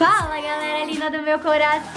Fala galera linda do meu coração!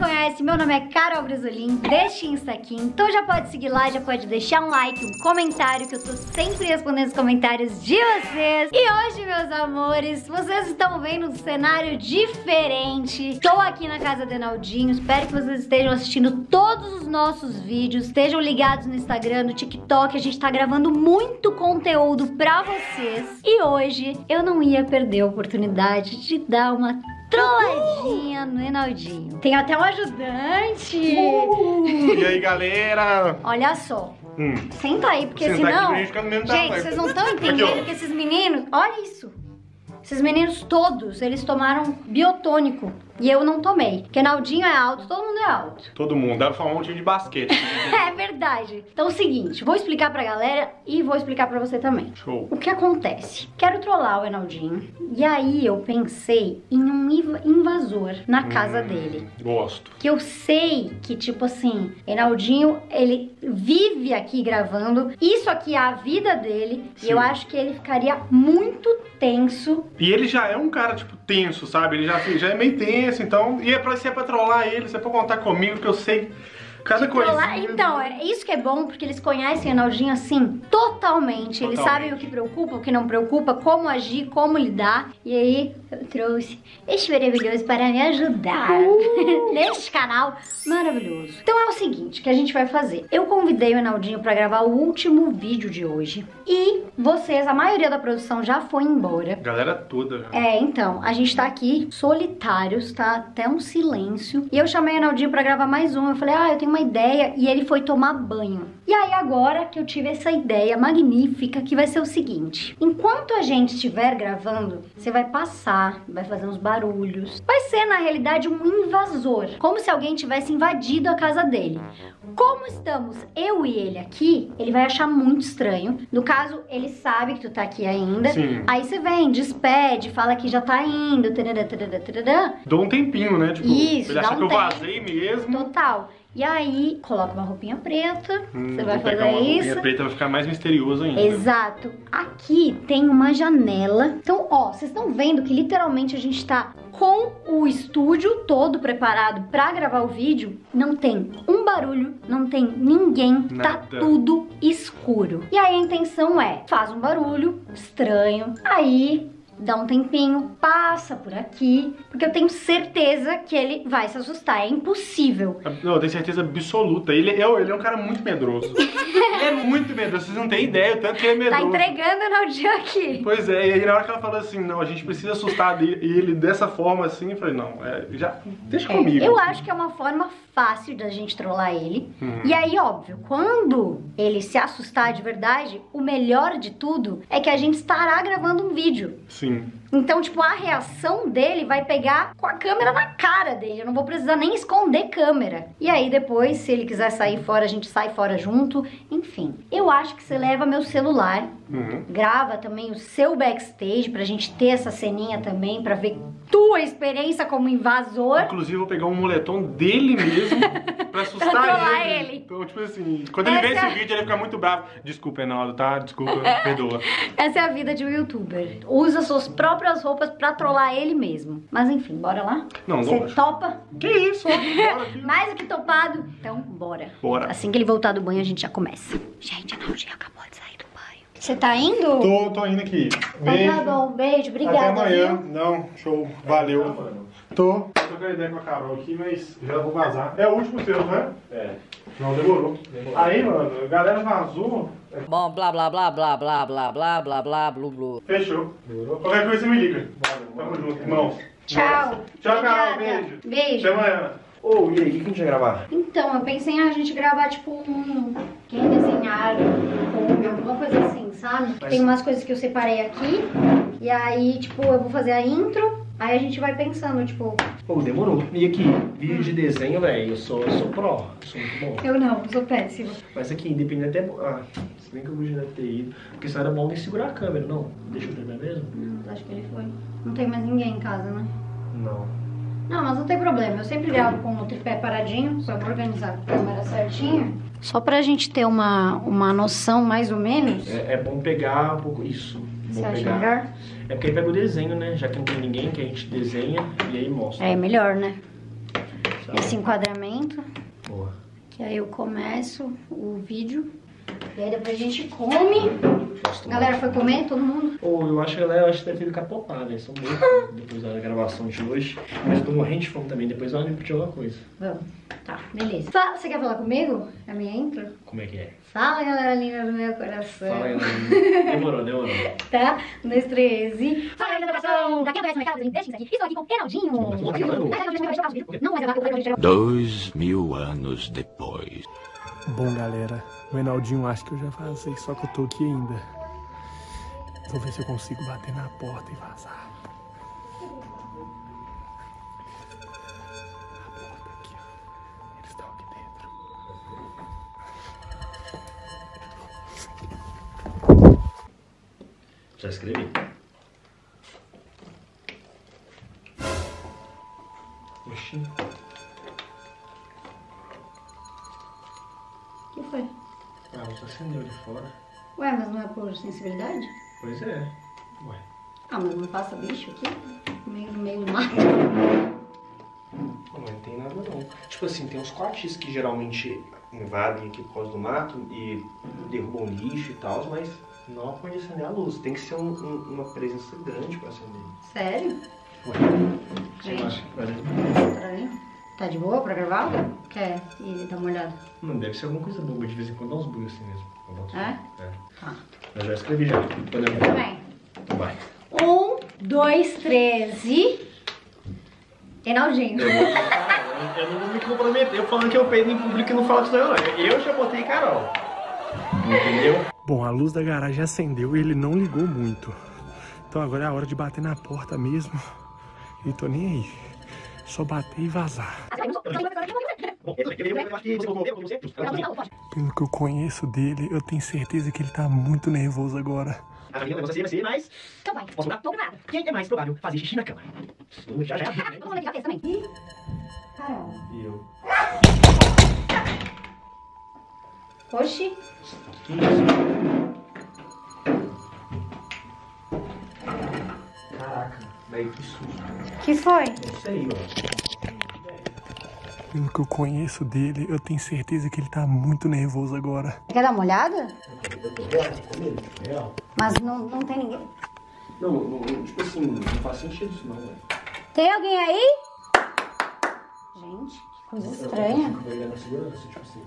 Conhece, meu nome é Carol Brasolim, deste Insta aqui, então já pode seguir lá, já pode deixar um like, um comentário, que eu tô sempre respondendo os comentários de vocês. E hoje, meus amores, vocês estão vendo um cenário diferente. Estou aqui na casa do Enaldinho, espero que vocês estejam assistindo todos os nossos vídeos, estejam ligados no Instagram, no TikTok, a gente tá gravando muito conteúdo pra vocês. E hoje eu não ia perder a oportunidade de dar uma trolladinha no Enaldinho. Tem até um ajudante. Uh, e aí, galera? Olha só. Hum. Senta aí, porque Senta senão. aqui gente tamanho. vocês não estão Aqui, entendendo ó. que esses meninos. Olha isso. Esses meninos todos, eles tomaram biotônico. E eu não tomei. Porque Naldinho é alto, todo mundo é alto. Todo mundo, dá pra formar um time de basquete. É verdade. Então é o seguinte, vou explicar pra galera e vou explicar pra você também. Show. O que acontece? Quero trollar o Enaldinho. E aí eu pensei em um inv- invasor na casa Hum. dele. Gosto. Que eu sei que, tipo assim, Enaldinho, ele vive aqui gravando. Isso aqui é a vida dele. E Sim. eu acho que ele ficaria muito tenso. E ele já é um cara, tipo, tenso, sabe? Ele já, já é meio tenso, então. E é pra, se é pra trollar ele, se é pra contar comigo, que eu sei cada coisa. Trollar- Então, é isso que é bom, porque eles conhecem o Enaldinho assim, totalmente. Eles Totalmente. sabem o que preocupa, o que não preocupa, como agir, como lidar. E aí, eu trouxe este maravilhoso para me ajudar Uh! neste canal maravilhoso. Então é o seguinte, que a gente vai fazer. Eu convidei o Enaldinho para gravar o último vídeo de hoje. E vocês, a maioria da produção já foi embora. Galera toda. É, então, a gente tá aqui solitários, tá até um silêncio. E eu chamei o Enaldinho pra gravar mais um. Eu falei, ah, eu tenho uma ideia. E ele foi tomar banho. E aí, agora que eu tive essa ideia magnífica, que vai ser o seguinte: enquanto a gente estiver gravando, você vai passar, vai fazer uns barulhos. Vai ser, na realidade, um invasor. Como se alguém tivesse invadido a casa dele. Como estamos eu e ele aqui, ele vai achar muito estranho. No caso, ele sabe que tu tá aqui ainda. Sim. Aí você vem, despede, fala que já tá indo, tarará, tarará, tarará. Dou um tempinho, né? Tipo, Isso, ele dá acha um que eu tempo. vazei mesmo. Total. E aí, coloca uma roupinha preta, Hum, você vai fazer uma roupinha isso. preta vai ficar mais misterioso ainda. Exato. Aqui tem uma janela. Então, ó, vocês estão vendo que literalmente a gente tá com o estúdio todo preparado pra gravar o vídeo. Não tem um barulho, não tem ninguém, tá Nada. tudo escuro. E aí a intenção é, faz um barulho estranho, aí dá um tempinho, passa por aqui, porque eu tenho certeza que ele vai se assustar, é impossível. Não, eu tenho certeza absoluta. Ele é, ele é um cara muito medroso. ele é muito medroso, vocês não têm ideia o tanto que ele é Tá medroso. entregando o Naldinho aqui. Pois é, e aí na hora que ela falou assim, não, a gente precisa assustar ele dessa forma assim, eu falei, não, é, já, deixa É, comigo. eu acho que é uma forma fácil da gente trollar ele. Uhum. E aí, óbvio, quando ele se assustar de verdade, o melhor de tudo é que a gente estará gravando um vídeo. Sim. Então, tipo, a reação dele vai pegar com a câmera na cara dele. Eu não vou precisar nem esconder câmera. E aí, depois, se ele quiser sair fora, a gente sai fora junto. Enfim, eu acho que você leva meu celular, Uhum. grava também o seu backstage pra gente ter essa ceninha também, pra ver tua experiência como invasor. Inclusive, eu vou pegar um moletom dele mesmo pra assustar Pra ele. ele. Então, tipo assim, quando ele ver Essa- esse vídeo, ele vai ficar muito bravo. Desculpa, Reinaldo, tá? Desculpa, perdoa. Essa é a vida de um youtuber. Usa suas próprias roupas pra trollar ele mesmo. Mas enfim, bora lá? Não, Você lógico. topa? Que isso? Bora. Mais do que topado? Então, bora. Bora. Assim que ele voltar do banho, a gente já começa. Gente, a Naldinha acabou de sair do banho. Você tá indo? Tô, tô indo aqui. Então tá bom, beijo, obrigada. Até amanhã. viu? Não, show. Valeu. Tô. Tô trocando ideia com a Carol aqui, mas já vou vazar. É o último seu, né? É. Não, demorou. Aí, mano, a galera vazou. Bom, blá blá blá blá blá blá blá blá blá blu blu. Fechou. Demorou? Qualquer coisa você me liga. Tamo junto, irmãos. Tchau. Tchau, Carol. Beijo. Beijo. Até amanhã. Ô, e aí, o que a gente vai gravar? Então, eu pensei em a gente gravar, tipo, um... Quem desenhar Kombi, alguma coisa assim, sabe? Mas- Tem umas coisas que eu separei aqui. E aí, tipo, eu vou fazer a intro. Aí a gente vai pensando, tipo... Pô, demorou. E aqui, vídeo de desenho, velho, eu sou, eu sou pró, eu sou muito bom. Eu não, sou péssima. Mas aqui, independente até. Ah, se bem que eu podia ter ido. Porque isso era bom de segurar a câmera, não? Deixa eu tentar mesmo? Hum, acho que ele foi. Não tem mais ninguém em casa, né? Não. Mas não tem problema. Eu sempre gravo com o tripé paradinho, só vou organizar com a câmera certinha. Só pra gente ter uma, uma noção mais ou menos. É, é bom pegar um pouco isso. Você acha pegar. melhor? É porque aí pega o desenho, né? Já que não tem ninguém, que a gente desenha e aí mostra. É melhor, né? sabe? Esse enquadramento. Boa. Que aí eu começo o vídeo. E aí depois a gente come. A galera foi comer, todo mundo. Ou eu acho que ela eu acho que deve ter ficado poupar, né? São muito depois da gravação de hoje. Mas eu tô morrendo de fome também, depois eu repetir alguma coisa. Vamos. Tá, beleza. Fa- Você quer falar comigo? A minha intro? Como é que é? Fala, galera linda do meu coração. Fala galera. Demorou, demorou. Tá? Um, dois, três e... Fala, galera do coração! Pra quem não conhece o mercado, deixa isso aqui. Estou aqui com o Reinaldinho. Não, mas eu Dois mil anos depois. Bom, galera, o Enaldinho acho que eu já vazei, só que eu tô aqui ainda. Vou ver se eu consigo bater na porta e vazar. A porta aqui, ó. Eles estão aqui dentro. Já escrevi. Oxi. O que foi? Ah, você acendeu de fora. Ué, mas não é por sensibilidade? Pois é. Ué. Ah, mas não passa bicho aqui? No meio, no meio do mato. Não, mas não tem nada não. Tipo assim, tem uns coatis que geralmente invadem aqui por causa do mato e derrubam lixo e tal, mas não pode acender a luz. Tem que ser um- um- uma presença grande pra acender. Sério? Ué. Você Gente. acha que vai Peraí. Tá de boa pra gravar? Quer ir dar uma olhada? Não, deve ser alguma coisa boba. De vez em quando dá uns bugs assim mesmo. Eu boto É? É. Tá. Eu já escrevi já. Podemos Tudo bem. Então vai. Um, dois, três e... Reinaldinho. Eu não vou me comprometer eu falando que eu peido em público e não falo disso não. Eu já botei Carol. Entendeu? Bom, a luz da garagem acendeu e ele não ligou muito. Então agora é a hora de bater na porta mesmo. E tô nem aí. Só bater e vazar. Pelo que eu conheço dele, eu tenho certeza que ele tá muito nervoso agora. mas Então vai. Posso mudar? Tô preparada. quem é mais provável fazer xixi na cama? Já já. Todo mundo aqui já fez também? Ih, Carol. E eu. Oxi. Caraca, velho, que susto. que foi? Não sei, ó. Pelo que eu conheço dele, eu tenho certeza que ele tá muito nervoso agora. Quer dar uma olhada? Eu. Mas não, não tem ninguém. Não, não, tipo assim, não faz sentido isso não, velho. Tem alguém aí? Gente, que coisa estranha. Vai ligar na segurança, tipo assim.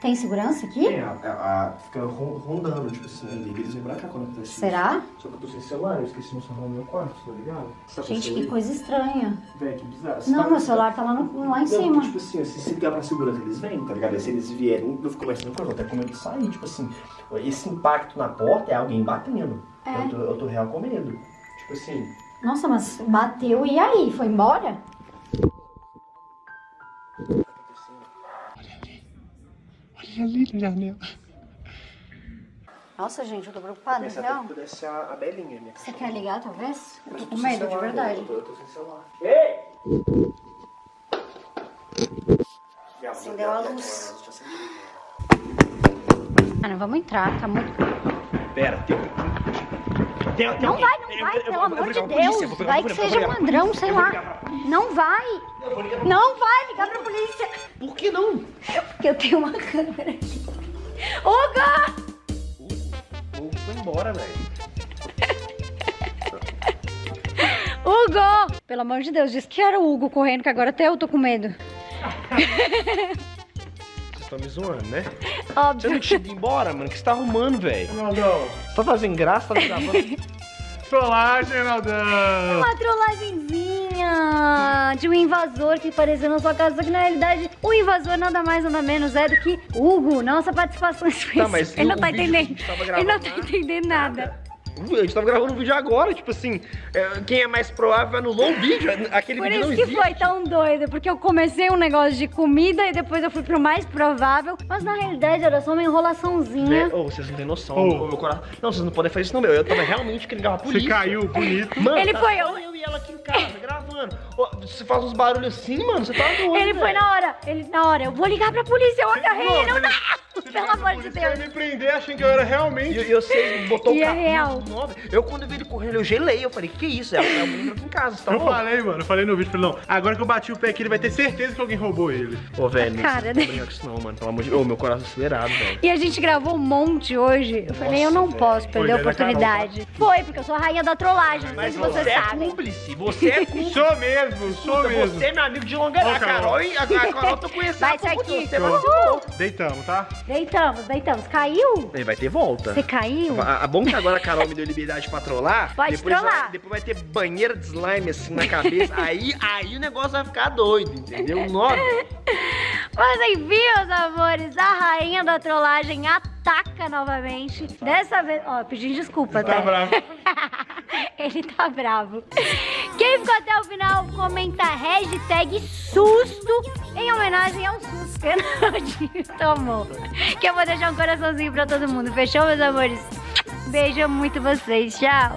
Tem segurança aqui? A, a, a- fica ron- rondando, tipo assim, aí liga eles vêm pra cá quando acontece isso. Será? Só que eu tô sem celular, eu esqueci meu celular no meu quarto, tá ligado? Sabe Gente, que coisa estranha. Velho, que bizarro. Você Não, tá- meu celular tá lá, no- lá em Não, cima. tipo assim, se se ligar pra segurança, eles vêm, tá ligado? Aí se eles vierem, eu fico conversando com eles, até com medo de sair, tipo assim, esse impacto na porta é alguém batendo. É. Eu, tô, eu tô real com medo. Tipo assim, Nossa, mas bateu e aí? Foi embora? Ali na janela. Nossa, gente, eu tô preocupada, essa real. pudesse ser a, a Belinha, minha Você quer ligar, talvez? Eu tô com medo, de verdade. Eu tô, eu tô sem celular. Ei! Acendeu a luz. Ah, não vamos entrar, tá muito... Pera, tem... Tem, tem Não alguém. vai, não Eu- vai, eu- pelo amor de polícia, Deus. pegar Vai que polícia, seja um ladrão, polícia, sei lá. pra- Não vai. Não vai ligar pra polícia. Por que não? Porque eu tenho uma câmera aqui. Oga! Hugo foi embora, velho. Hugo! Pelo amor de Deus, disse que era o Hugo correndo, que agora até eu tô com medo. Vocês estão me zoando, né? Você Óbvio. não tinha ido embora, mano? O que você tá arrumando, velho? Não, não. Tá fazendo graça, tá gravando? Trollagem, Reinaldão! Uma trollagenzinha de um invasor que apareceu na sua casa, só que na realidade o invasor nada mais nada menos é do que Hugo, nossa participação especial. mas Ele não tá entendendo. Ele não tá entendendo nada. A gente tava gravando um vídeo agora, tipo assim, é, quem é mais provável anulou o vídeo. Aquele Por vídeo não isso que existe. foi tão doido, porque eu comecei um negócio de comida e depois eu fui pro mais provável, mas na realidade era só uma enrolaçãozinha. Né? Ô, vocês não têm noção. Ô. o meu coração. Não, vocês não podem fazer isso, não, meu. Eu tava realmente querendo ligar pra Você polícia. caiu bonito. Mano, Ele tá foi eu. eu e ela aqui em casa, gravando. Ó, Você faz uns barulhos assim, mano, você tá doido, Ele foi na hora, ele na hora, eu vou ligar pra polícia, eu agarrei ele, não! Pelo amor de Deus. me prender achando que eu era realmente. E eu, sei, botou E o é capuz real. no móvel. Eu, quando vi ele correndo, eu gelei. Eu falei, que isso? É é alguém entrou aqui em casa, você tá Eu louco? falei, mano, eu falei no vídeo, falei, não, agora que eu bati o pé aqui, ele vai ter certeza que alguém roubou ele. Ô, velho, cara não brinca com isso não, mano. Pelo amor de Deus. Ô, meu coração acelerado, velho. E a gente gravou um monte hoje. Eu falei, eu não Nossa, posso perder a Carol, oportunidade. Foi, porque eu sou a rainha da trollagem, não sei Mas se você você é cúmplice. Você é cúmplice. Sou mesmo, sou mesmo. Você é meu amigo de longa data. A Carol. A, a Carol eu tô conhecendo. Vai aqui. Você. Deitamos, tá? Deitamos, deitamos. Caiu? Ele vai ter volta. Você caiu? A, a bom que agora a Carol me deu liberdade pra trollar. Pode depois trollar. Vai, depois vai ter banheira de slime assim na cabeça. aí, aí o negócio vai ficar doido, entendeu? O nome. Mas enfim, meus amores, a rainha da trollagem ataca novamente. Dessa vez, ó, pedindo desculpa, Tá tá? bravo. Ele tá bravo. Quem ficou até o final, comenta hashtag susto em homenagem ao susto que tomou. Que eu vou deixar um coraçãozinho pra todo mundo. Fechou, meus amores? Beijo muito vocês. Tchau.